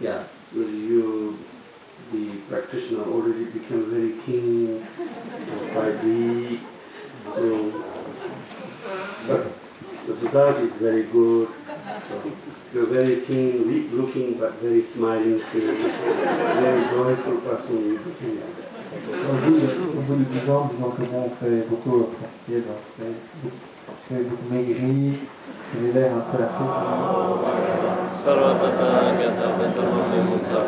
yeah, you, the practitioner already become very keen, quite weak. So, the result is very good. So, you're very keen, weak looking, but very smiling face, very joyful person you're looking at. Au bout, de, au bout de 10 ans, disons que bon, on fait beaucoup pratiquer, donc c'est beaucoup maigri, j'ai l'air un peu la fête. Sarva tata gata vata mami mutsa